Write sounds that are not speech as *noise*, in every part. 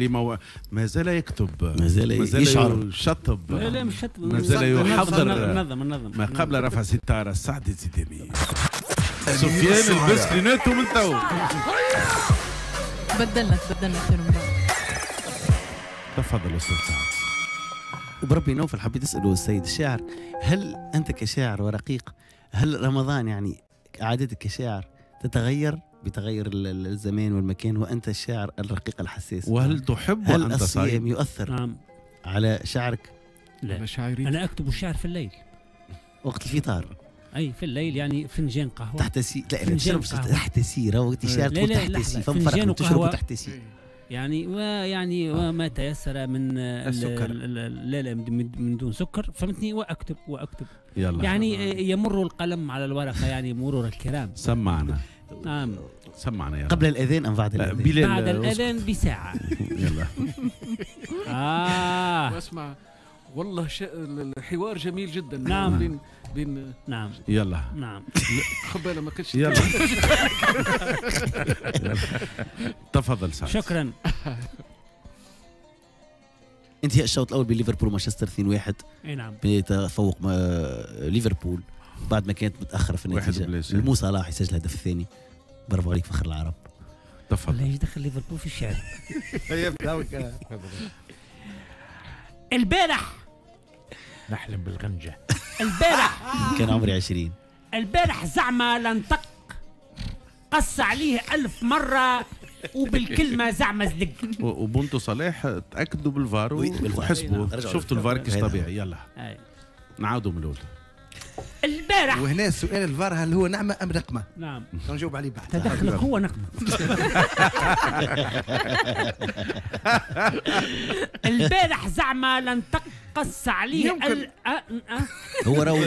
اللي مو... ما زال يكتب. ما زال يشعر. يشطب. لا لا مش شت ما زال يحضر نظم نظم ما قبل رفع ستارة سعد الزيداني. سفيان البس من تو. بدلنا بدلنا من بعض تفضل أستاذ سعد. وبربي نوفل حبيت اساله السيد الشاعر هل أنت كشاعر ورقيق هل رمضان يعني عادتك كشاعر تتغير؟ بتغير ال- ال- الزمان والمكان وأنت الشاعر الرقيق الحساس. وهل تحب هل وأنت الصيام؟ يؤثر نعم. على شعرك؟ لا. شاعرين أنا أكتب الشعر في الليل. وقت الفطار. أي في الليل يعني فنجان قهوة. تحت سي لا لا فنجان تشرب قهوة. تحت سي رو وقت الشاعر لا، تقول لا، تحت. سي فم فنجان فرق تشرب. تحت سي يعني ويعني وما تيسر من ال- السكر. ال- ال- لا لا من من دون سكر. فهمتني؟ وأكتب وأكتب. يلا. يعني يمر القلم على الورقة يعني مرور الكرام سمعنا. نعم سمعنا يا قبل الأذان أم بعد لا الأذان؟ بعد. الأذان بساعة. *laughs* يلا. *laughs* آه. واسمع والله ش... الحوار جميل جدا. نعم. بين بين نعم. يلا. نعم. *laughs* خبالة ما كنتش يلا. تفضل سعد. شكرا. انتهاء الشوط الأول بليفربول مانشستر 2-1 إي نعم. بتفوق ما- ليفربول. بعد ما كانت متأخرة في واحد النتيجة. مو صلاح يسجل الهدف الثاني برافو عليك فخر العرب. تفضل. إيش دخل ليفربول في الشعر. *laughs* *laughs* البارح. نحلم بالغنجة. *laughs* البارح. كان عمري 20 البارح زعما لنطق قص عليه ألف مرة وبالكلمة زعما زلق و- وبنتو صلاح تأكدوا بالفار. وحسبوا شفتوا الفار كيش. طبيعي. يلا. نعاودوا من الأول. البارح وهنا السؤال الفار هل هو نعمة أم نقمة؟ نعم. نجاوب عليه بعد. تدخلك هو نقمة. *laughs* البارح زعما لنطق قص عليه. ال... أه أه. هو راهو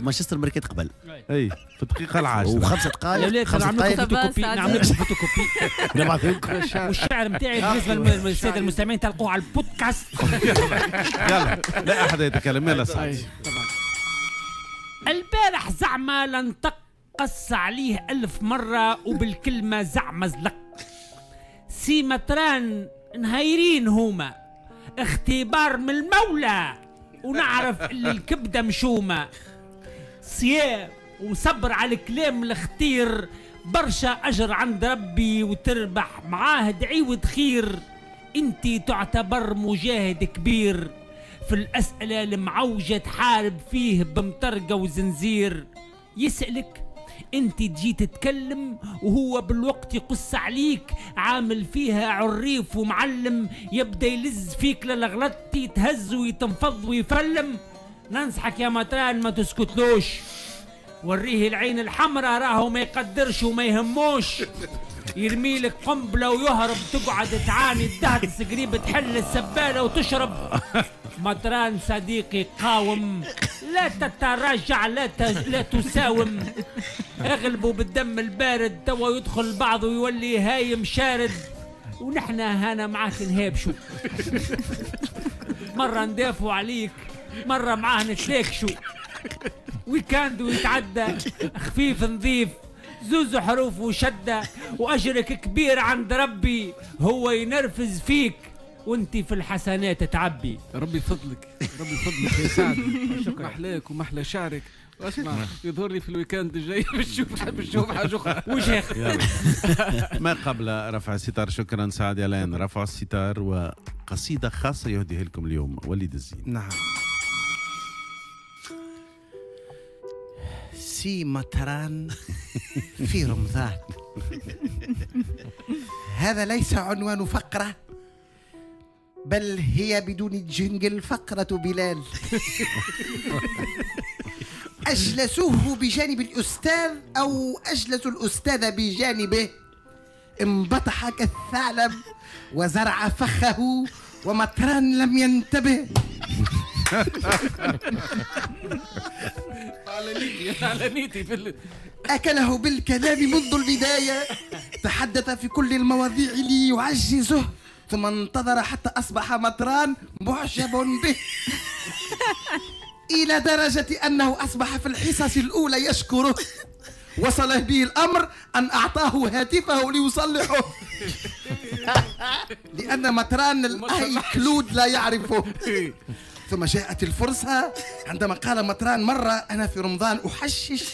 مانشستر مركات قبل. أي في الدقيقه العاشرة. وخمسة يا دقائق لكم دقائق. فوتوكوبي نعمل لكم فوتوكوبي نبعث لكم والشعر نتاعي بالنسبة للسادة المستمعين تلقوه على البودكاست. *laughs* يلا لا أحد يتكلم يلا سعد البارح زعما لنطق قص عليه ألف مرة وبالكلمة زعما زلق. سي مطران نهايرين هما. اختبار من المولى ونعرف *laughs* اللي الكبدة مشومة. صيام وصبر على الكلام الختير برشا أجر عند ربي وتربح معاه دعيوة خير. انت تعتبر مجاهد كبير. في الأسئلة المعوجة تحارب فيه بمطرقة وزنزير. يسألك أنت تجي تتكلم وهو بالوقت يقص عليك عامل فيها عريف ومعلم يبدأ يلز فيك للغلطتي تهز ويتنفض ويفلم. ننصحك يا مطران ما تسكتلوش. وريه العين الحمراء راهو ما يقدرش وما يهموش. يرمي لك قنبلة ويهرب تقعد تعاني تدهتس قريب تحل السبالة وتشرب. مطران صديقي قاوم لا تتراجع لا. لا تساوم. اغلبوا بالدم البارد توا يدخل البعض ويولي هايم شارد. ونحن هنا معاك نهابشوا مرة ندافعوا عليك مرة معاه نتلاكشوا week-end ويتعدى خفيف نظيف زوز حروف وشدة. وأجرك كبير عند ربي هو ينرفز فيك. وانت في الحسنات تعبي. ربي فضلك. ربي فضلك يا سعد. محلاك ومحلى شعرك واسمع يظهر لي في ال week-end الجاي. بنشوف بنشوف حاجة أخرى وجهك. *laughs* ما قبل رفع الستار. شكرا سعد يلان رفع الستار وقصيدة خاصة يهديها لكم اليوم وليد الزين. نعم. سي مطران في رمضان. *laughs* هذا ليس عنوان فقرة. بل هي بدون جنجل فقرة بلال. *laughs* أجلسوه بجانب الأستاذ أو أجلس الأستاذ بجانبه. انبطح كالثعلب وزرع فخه ومطران لم ينتبه. *laughs* على نيتي على نيتي في ال... أكله بالكلام منذ البداية. تحدث في كل المواضيع ليعجزه. ثم انتظر حتى أصبح مطران معجب به. *laughs* إلى درجة أنه أصبح في الحصص الأولى يشكره. وصل به الأمر أن أعطاه هاتفه ليصلحه. *laughs* لأن مطران الآي كلود لا يعرفه. *laughs* ثم جاءت الفرصة عندما قال مطران مرة أنا في رمضان أحشش.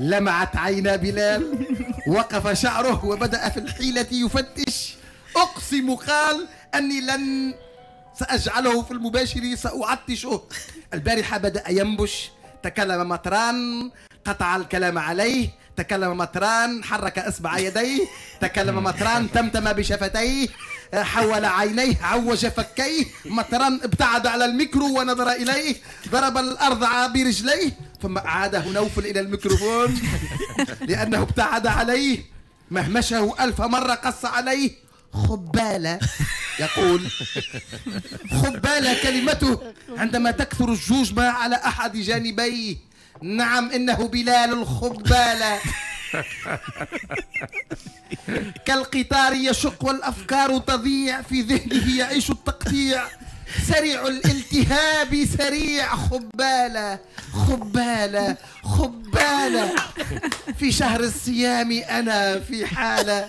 لمعت عينا بلال. وقف شعره وبدأ في الحيلة يفتش. أقسم قال أني لن سأجعله في المباشر سأعطشه. البارحة بدأ ينبش. تكلم مطران قطع الكلام عليه. تكلم مطران حرك إصبع يديه. تكلم مطران تمتم بشفتيه. حول عينيه عوج فكيه. مطران ابتعد على الميكرو ونظر إليه. ضرب الأرض برجليه. ثم اعاده نوفل إلى الميكروفون. لأنه ابتعد عليه. مهمشه ألف مرة قص عليه. خبالة يقول. خبالة كلمته عندما تكثر الجوجمة على أحد جانبيه. نعم إنه بلال الخبالة. كالقطار يشق والأفكار تضيع. في ذهنه يعيش التقطيع. سريع الالتهاب سريع خبالة. خبالة خبالة. في شهر الصيام أنا في حالة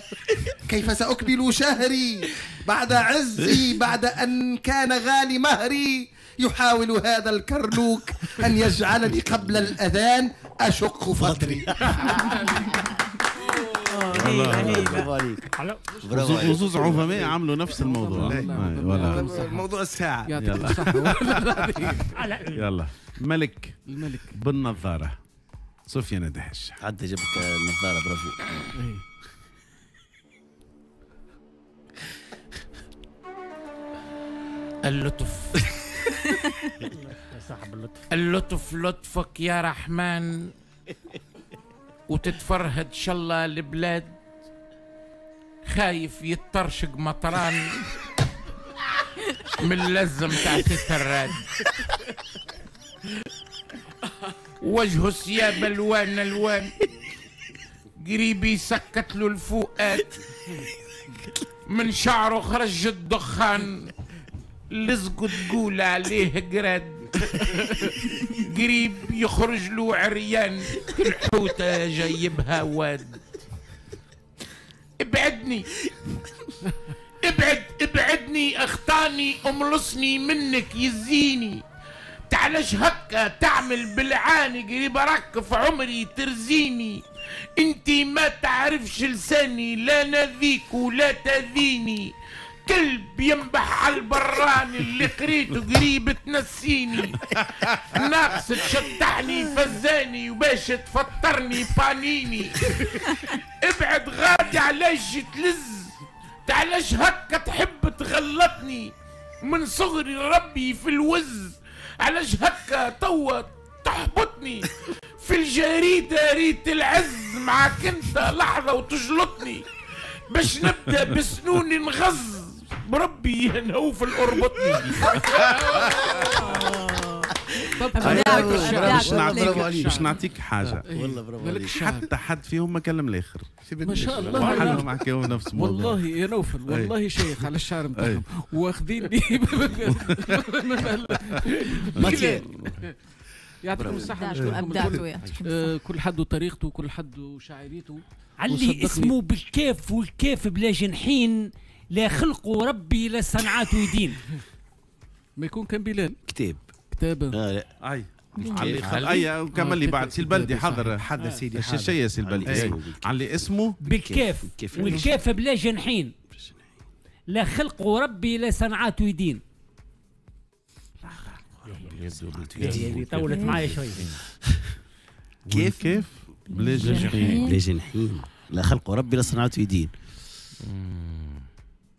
كيف سأكمل شهري بعد عزي بعد أن كان غالي مهري يحاول هذا الكرلوك أن يجعلني قبل الأذان أشق فطري *laughs* برافو عليك. وزوز عظماء عملوا نفس الموضوع. موضوع الساعة. يلا. *laughs* يلا. ملك. الملك. بالنظارة. سفيان دهش حتى جبت النظارة برافو. اللطف. صاحب اللطف. اللطف لطفك يا رحمن. وتتفرهد شلا البلاد. خايف يترشق مطران. من اللزم تاع الثراد وجهه ثياب الوان الوان. قريب يسكت له الفؤاد. من شعره خرج الدخان. لزقه تقول عليه قراد قريب يخرج له عريان كل حوتة جايبها واد. ابعدني. ابعد ابعدني اخطاني املصني منك يزيني. تعالش هكا تعمل بالعاني قريب اركف عمري ترزيني. انتي ما تعرفش لساني لا نذيك ولا تذيني كلب ينبح على البراني اللي قريته قريب تنسيني. ناقص تشطحني فزاني وباش تفطرني بانيني. ابعد غادي علاش تلز تعلاش هكا تحب تغلطني؟ من صغري ربي في الوز. علاش هكا توا تحبطني؟ في الجريدة ريت العز معاك انت لحظة وتجلطني. باش نبدأ بسنوني نغز. بربي ينهوفل اربطني باش نعطيك حاجة. والله برافو عليك. حتى حد فيهم ما كلم الآخر. ما شاء الله. حدهم حكاو نفس الموضوع. والله يا نوفل والله شيخ على الشعر متاعهم واخذيني. *laughs* يعطيكم الصحة آه، كل حد وطريقته وكل حد وشاعريته. علي. اسمه بالكاف والكاف بلا جنحين. لا خلقه ربي لا صنعاته يدين ما يكون كان بلال. كتاب. كتابة آه لا اي. علي. أي وكمل لي بعد. سي البلدي حضر حضر سيدي الشاشية سي البلدي علي أي. اسمه بالكيف. علي اسمه؟ بالكاف بالكيف. والكاف بلا جنحين. لا خلقه ربي لا صنعاته يدين طولت معايا شوي. كيف؟ كيف بلا جنحين. لا جنحين. لا خلق ربي لا صنعته يدين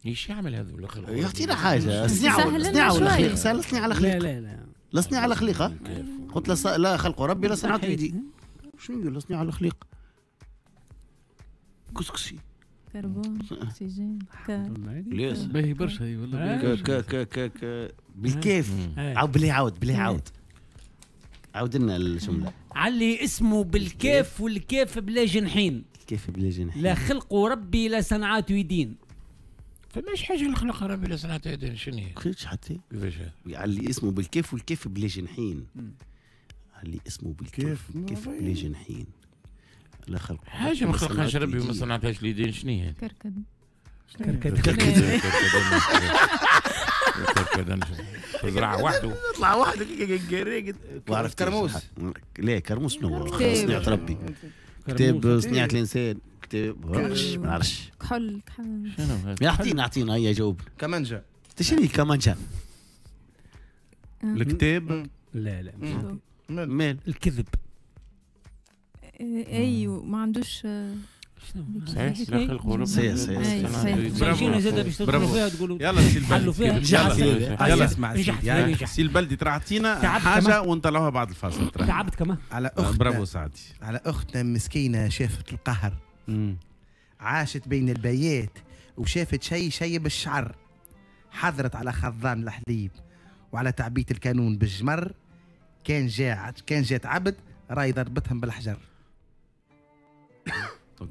إيش يعمل هذا خلقه يعطينا حاجة لنا صنيعه ولا. خليقة؟ على خليقه لا لا لا. صنيعه على خليقة؟ قلت ص- لا خلق ربي لا صنعته يدين شنو نقول؟ لا صنيعه على خليقة. كسكسي. كربون *laughs* أكسجين كار ليش؟ باهي برشا هي والله ك. ك ك ك بالكيف. عاود بلي عاود بلي عاود. عاود لنا الجمله علي اسمه بالكاف والكاف بلا جنحين. كيف بلا جنحين. لا خلقه ربي لا صنعاته يدين. فماش حاجة اللي خلقها ربي لا صنعتها يدين شنو هي؟ كيفاش حتى. كيفاش؟ اللي اسمه بالكيف والكيف بلا جنحين. اللي اسمه بالكيف كيف؟ والكيف بلا جنحين. لا خلق حاجة ما خلقهاش ربي وما صنعتهاش اليدين شنو هي؟ كركد تزرع وحده. يطلع واحد وعرف كرموس. ليه كرموس شنو. صناعة ربي. كتاب صناعة الإنسان كتاب ما نعرفش ما نعرفش كحول كحول شنو هذا؟ يعطينا يعطينا هيا جاوب. كمانجا. انت شنو كمان جا الكتاب؟ لا لا. مال؟ الكذب. أيوه ما عندوش صحيح لا خلق ربي صحيح،. برافو. زاد باش تدخلوا. فيها. تقولوا يلا. سي البلدي يلا. اسمع. سي البلدي تعطينا حاجة. ونطلعوها بعد الفاصل. تعبت كمان. على أختنا. برافو سعدي. على أختنا مسكينه شافت القهر. عاشت بين البيات وشافت شيء شيء بالشعر. حضرت على خضان الحليب وعلى تعبية الكانون بالجمر. كان جاء كان جات عبد راي ضربتهم بالحجر. *coughs*